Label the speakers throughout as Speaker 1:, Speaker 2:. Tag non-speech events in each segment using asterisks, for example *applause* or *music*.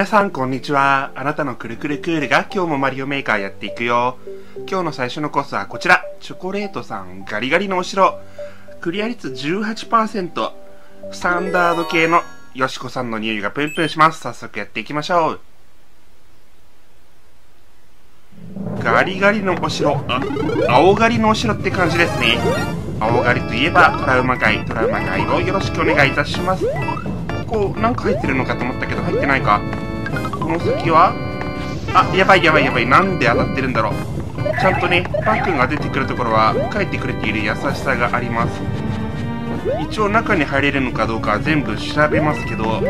Speaker 1: 皆さんこんにちは。あなたのくるくるクールが今日もマリオメーカーやっていくよ。今日の最初のコースはこちら。チョコレートさんガリガリのお城。クリア率18%。スタンダード系のよしこさんの匂いがプンプンします。早速やっていきましょう。ガリガリのお城。あ、青ガリのお城って感じですね。青ガリといえばトラウマ界。トラウマ界をよろしくお願いいたします。ここ、なんか入ってるのかと思ったけど入ってないか。この先は？あ、やばいやばいやばい。なんで当たってるんだろう。ちゃんとね、パックンが出てくるところは帰ってくれている優しさがあります。一応中に入れるのかどうか全部調べますけど、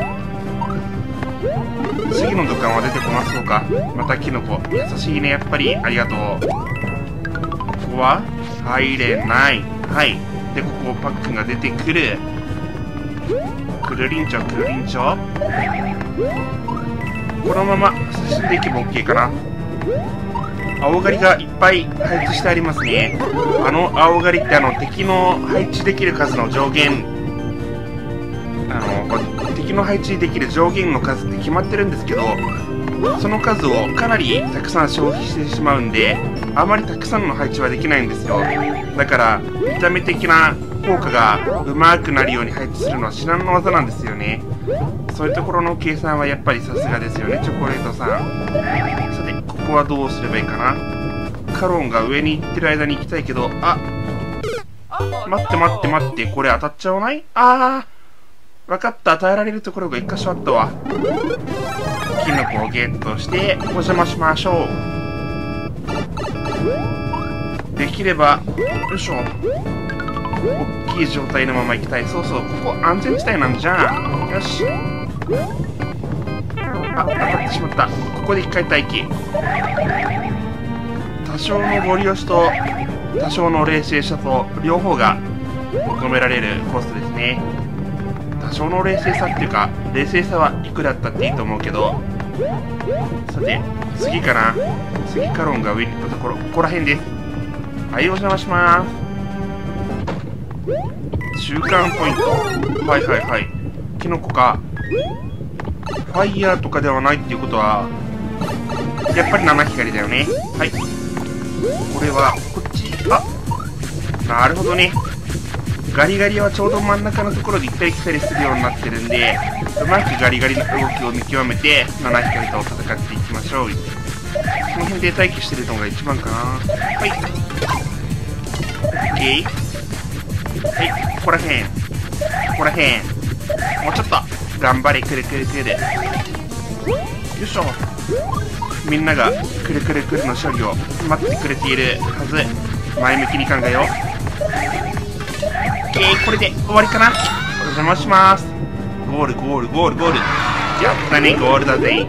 Speaker 1: 次の土管は出てこなそうか。またキノコ。優しいね、やっぱり。ありがとう。ここは？入れない。はい。で、ここパックンが出てくる。くるりんちょ、くるりんちょ。このまま進んでいけば OK かな。青狩りがいっぱい配置してありますね。あの青狩りってあの敵の配置できる数の上限、あの、敵の配置できる上限の数って決まってるんですけど、その数をかなりたくさん消費してしまうんで、あまりたくさんの配置はできないんですよ。だから、見た目的な効果がうまくなるように配置するのは至難の技なんですよね。そういうところの計算はやっぱりさすがですよね、チョコレートさん。さて、ここはどうすればいいかな。カロンが上に行ってる間に行きたいけど、あ待って待って待って、これ当たっちゃわない？あー、わかった、与えられるところが一箇所あったわ。キノコをゲットしてお邪魔しましょう。できれば、よいしょ。大きい状態のまま行きたい。そうそう、ここ安全地帯なんじゃん。よし。あ、当たってしまった。ここで一回待機。多少のゴリ押しと、多少の冷静さと、両方が求められるコースですね。多少の冷静さっていうか、冷静さはいくらだったっていいと思うけど、さて、次かな。次カロンが上に行ったところ、ここら辺です。はい、お邪魔します。中間ポイント。はいはいはい。キノコか。ファイヤーとかではないっていうことは、やっぱり七光だよね。はい。これは、こっち。あなるほどね。ガリガリはちょうど真ん中のところで行ったり来たりするようになってるんで、うまくガリガリの動きを見極めて、七光と戦っていきましょう。この辺で待機してるのが一番かな。はい。OK。はい、ここら辺。ここら辺。もうちょっと。頑張れ、くるくるくる。よいしょ。みんながくるくるくるの処理を待ってくれているはず。前向きに考えよう。OK、これで終わりかな。お邪魔します。ゴール、ゴール、ゴール、ゴール。やったね、ゴールだぜ。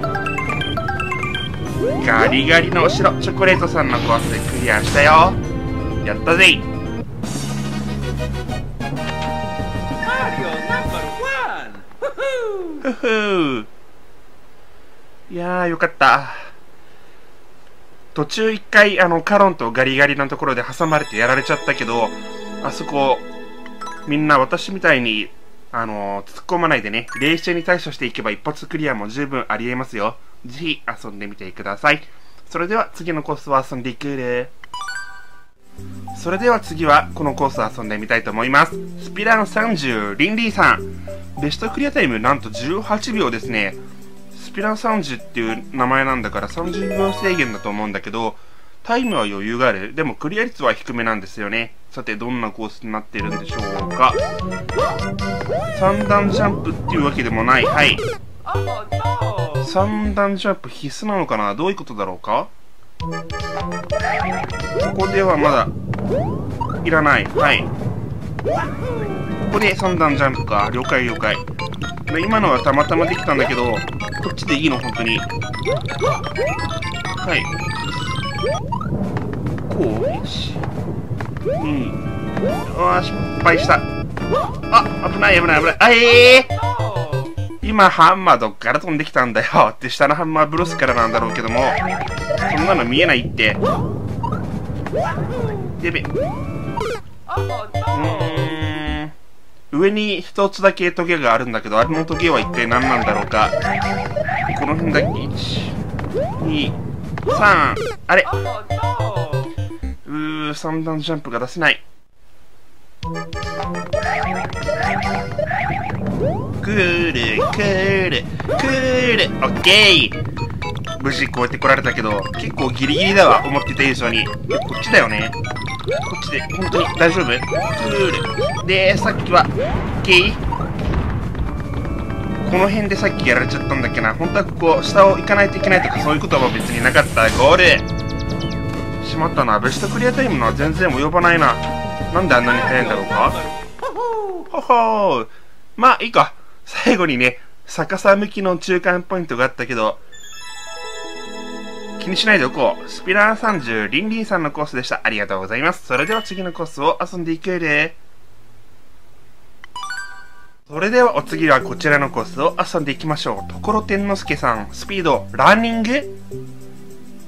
Speaker 1: ガリガリのお城、チョコレートさんのコースでクリアしたよ。やったぜ。ふふ。いやーよかった。途中一回あのカロンとガリガリのところで挟まれてやられちゃったけどあそこみんな私みたいにあのー、突っ込まないでね冷静に対処していけば一発クリアも十分ありえますよ。ぜひ遊んでみてください。それでは次のコースは遊んでいくれそれでは次はこのコースを遊んでみたいと思いますスピラン30リンリーさんベストクリアタイムなんと18秒ですね。スピラン30っていう名前なんだから30秒制限だと思うんだけど、タイムは余裕がある。でもクリア率は低めなんですよね。さて、どんなコースになっているんでしょうか。3段ジャンプっていうわけでもない。はい。3段ジャンプ必須なのかな？どういうことだろうか？ここではまだいらない。はい。ここで3段ジャンプか。了解了解。今のはたまたまできたんだけど、こっちでいいの？本当に。はい。こう ?1、2、うわ失敗した。あ、危ない危ない危ない。あええー、今ハンマーどっから飛んできたんだよ *laughs* って下のハンマーブロスからなんだろうけども、そんなの見えないって。やべ。うん。上に一つだけトゲがあるんだけど、あれのトゲは一体何なんだろうか。この辺だけ？123あれうー3段ジャンプが出せないクールクールクールオッケー無事こうやって来られたけど結構ギリギリだわ思ってた以上に。こっちだよね。こっちで本当に大丈夫？クールでさっきはオッケーこの辺でさっきやられちゃったんだっけな。本当はここ下を行かないといけないとかそういうことは別になかった。ゴール。しまったな。ベストクリアタイムのは全然及ばないな。なんであんなに速いんだろうか？ほほー。まあいいか。最後にね逆さ向きの中間ポイントがあったけど気にしないでおこう。スピラー30、リンリンさんのコースでした。ありがとうございます。それでは次のコースを遊んでいくで。それではお次はこちらのコースを遊んでいきましょう。ところてんのすけさん、スピード、ランニング？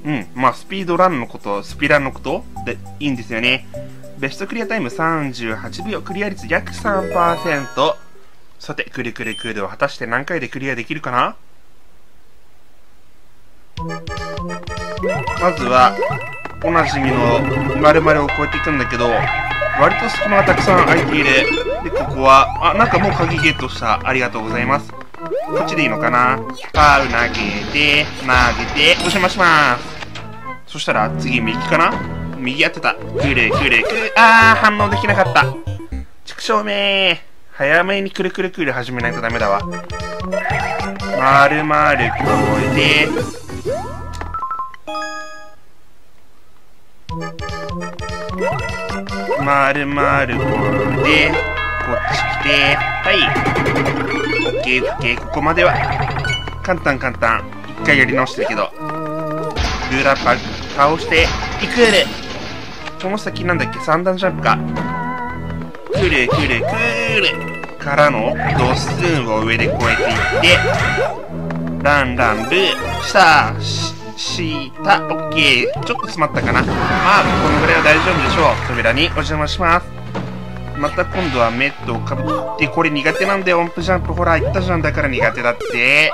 Speaker 1: うん、まあスピードランのこと、スピランのことでいいんですよね。ベストクリアタイム38秒、クリア率約3%。さて、くるくるクールを果たして何回でクリアできるかな？まずは、おなじみの〇〇を越えていくんだけど、割と隙間がたくさん空いている。で、ここは、あ、なんかもう鍵ゲットした。ありがとうございます。こっちでいいのかな？パウ投げて、投げて、お邪魔します。そしたら、次右かな？右やってた。くるくるくる。あー、反応できなかった。畜生めー。早めにくるくるくる始めないとダメだわ。まるまるこえて、まるまるこえて、こっち来て、はい。オッケーオッケー、ここまでは。簡単簡単。一回やり直してるけど。グーラッパ倒していくるこの先なんだっけ？三段ジャンプか。くるくるくるからのドスンを上で越えていってランランブ下下オッケー。ちょっと詰まったかな。まあこのぐらいは大丈夫でしょう。扉にお邪魔します。また今度はメットをかぶってこれ苦手なんだよ。音符ジャンプほら言ったじゃん。だから苦手だって。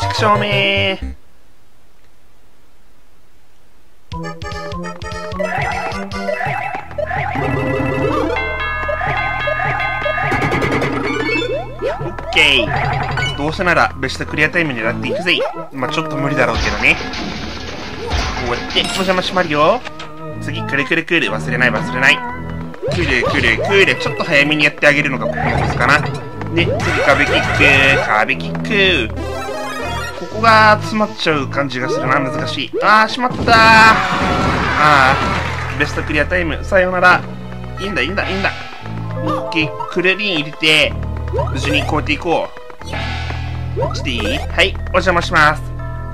Speaker 1: 畜生めー。ケー。どうせならベストクリアタイム狙っていくぜ。まあちょっと無理だろうけどね。こうやってお邪魔しまるよ。次くるくるくる。忘れない忘れない。くるくるくる。ちょっと早めにやってあげるのがここのコツかな。で次壁キック。壁キック。ここが詰まっちゃう感じがするな。難しい。あーしまった。あーベストクリアタイム。さようなら。いいんだいいんだいいんだ。オッケー。クレリン入れて。無事にこうやっていこう。落ちていい？はい、お邪魔します。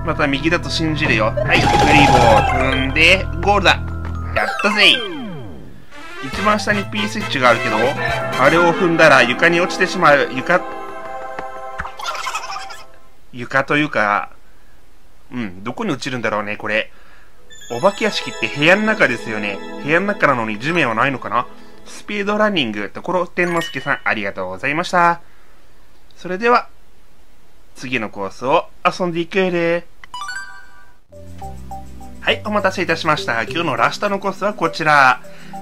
Speaker 1: また右だと信じるよ。はい、グリーボー踏んで、ゴールだ。やったぜ一番下に P スイッチがあるけど、あれを踏んだら床に落ちてしまう。床、床というか、うん、どこに落ちるんだろうね、これ。お化け屋敷って部屋の中ですよね。部屋の中なのに地面はないのかな？スピードランニング、ところ天之助さん、ありがとうございました。それでは、次のコースを遊んでいくで。はい、お待たせいたしました。今日のラストのコースはこちら。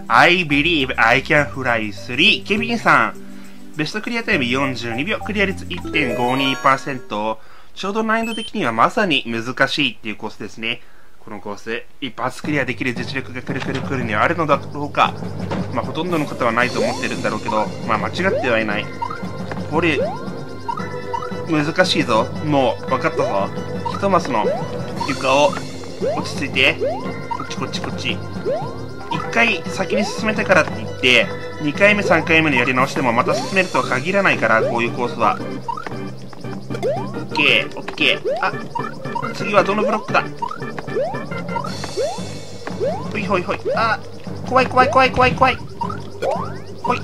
Speaker 1: I believe I can fly 3ケビンさん。ベストクリアタイム42秒、クリア率1.52%。ちょうど難易度的にはまさに難しいっていうコースですね。このコース、一発クリアできる実力がくるくるくるにはあるのだろうか。まあ、ほとんどの方はないと思ってるんだろうけど、まあ、間違ってはいない。これ、難しいぞ。もう、分かったぞ。ひとまずの床を落ち着いて、こっちこっちこっち。一回先に進めてからって言って、2回目3回目のやり直してもまた進めるとは限らないから、こういうコースは。オッケー、オッケー。あ、次はどのブロックだ？ほいほいほい。あ、怖い怖い怖い怖い怖い。ほい。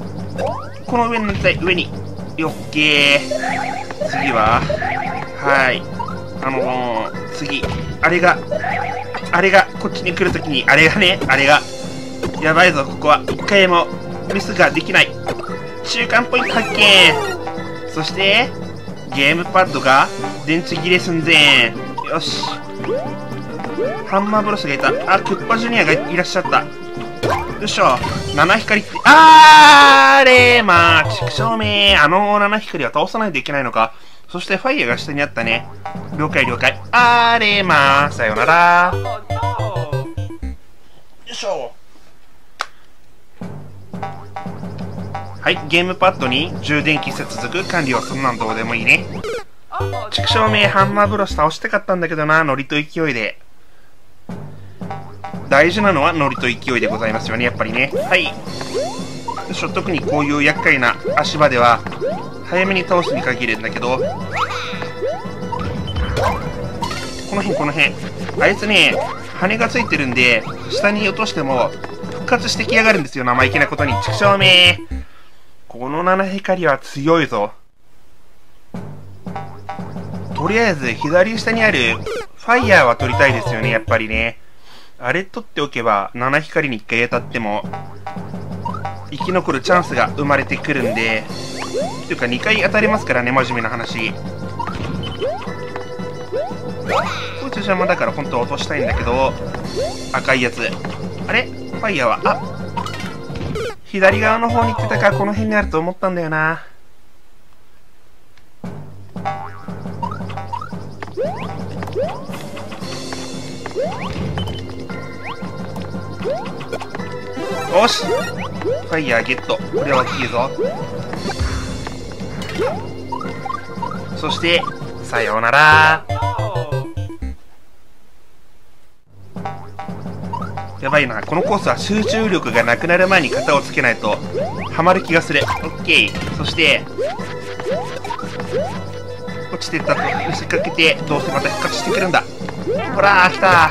Speaker 1: この上に乗りたい、上に。よっけー。次は、はい。あのー、次、あれが、あれが、こっちに来るときに、あれがね、あれが、やばいぞ、ここは。一回もミスができない。中間ポイント発見そして、ゲームパッドが電池切れ寸前。よし。ハンマーブロスがいた。あ、クッパジュニアがいらっしゃった。よいしょ。七光って、あーれーまあ、畜生めあの七光は倒さないといけないのか。そしてファイヤーが下にあったね。了解了解。あーれーまあ、さよなら。よいしょ。はい、ゲームパッドに充電器接続完了。そんなんどうでもいいね。畜生めハンマーブロス倒してかったんだけどな、ノリと勢いで。大事なのはノリと勢いでございますよね、やっぱりね。はい。しょ特にこういう厄介な足場では、早めに倒すに限るんだけど、この辺、この辺。あいつね、羽がついてるんで、下に落としても、復活してきやがるんですよ、生意気なことに。畜生めこの七光は強いぞ。とりあえず、左下にある、ファイヤーは取りたいですよね、やっぱりね。あれ取っておけば、七光に一回当たっても、生き残るチャンスが生まれてくるんで、というか2回当たりますからね、真面目な話。こいつ邪魔だから本当は落としたいんだけど、赤いやつ。あれ？ファイヤーは、あ左側の方に行ってたかこの辺にあると思ったんだよな。よし。ファイヤーゲット。これは大きいぞ。そしてさようなら。やばいな。このコースは集中力がなくなる前に型をつけないとハマる気がする。オッケー。そして落ちてったと見せかけてどうせまた復活してくるんだ。ほら来た。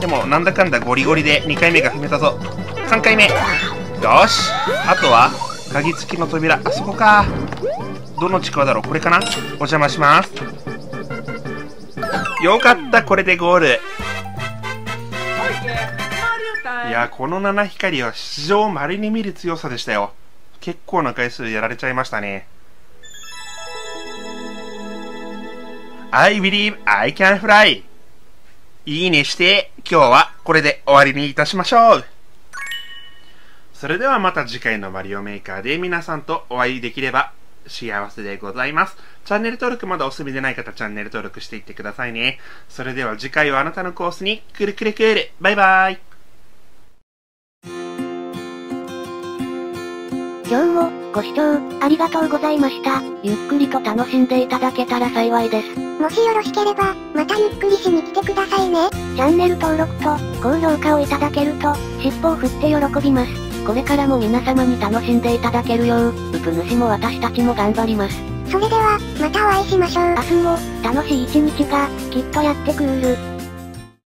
Speaker 1: でもなんだかんだゴリゴリで2回目が踏めたぞ。3回目。よし。あとは鍵付きの扉。あそこか。どのちくわだろう？これかな？お邪魔します。よかった。これでゴール。いやこの七光は史上稀に見る強さでしたよ。結構な回数やられちゃいましたね。I believe I can fly いいねして。今日はこれで終わりにいたしましょうそれではまた次回のマリオメーカーで皆さんとお会いできれば幸せでございます。チャンネル登録まだお済みでない方、チャンネル登録していってくださいね。それでは次回はあなたのコースにくるくるくる。バイバイ。
Speaker 2: 今日もご視聴ありがとうございました。ゆっくりと楽しんでいただけたら幸いです。
Speaker 3: もしよろしければ、またゆっくりしに来てくださいね。チ
Speaker 2: ャンネル登録と高評価をいただけると、尻尾を振って喜びます。これからも皆様に楽しんでいただけるよう、うぷ主も私たちも頑張ります。
Speaker 3: それでは、またお会いしましょう。
Speaker 2: 明日も、楽しい一日が、きっとやってくる。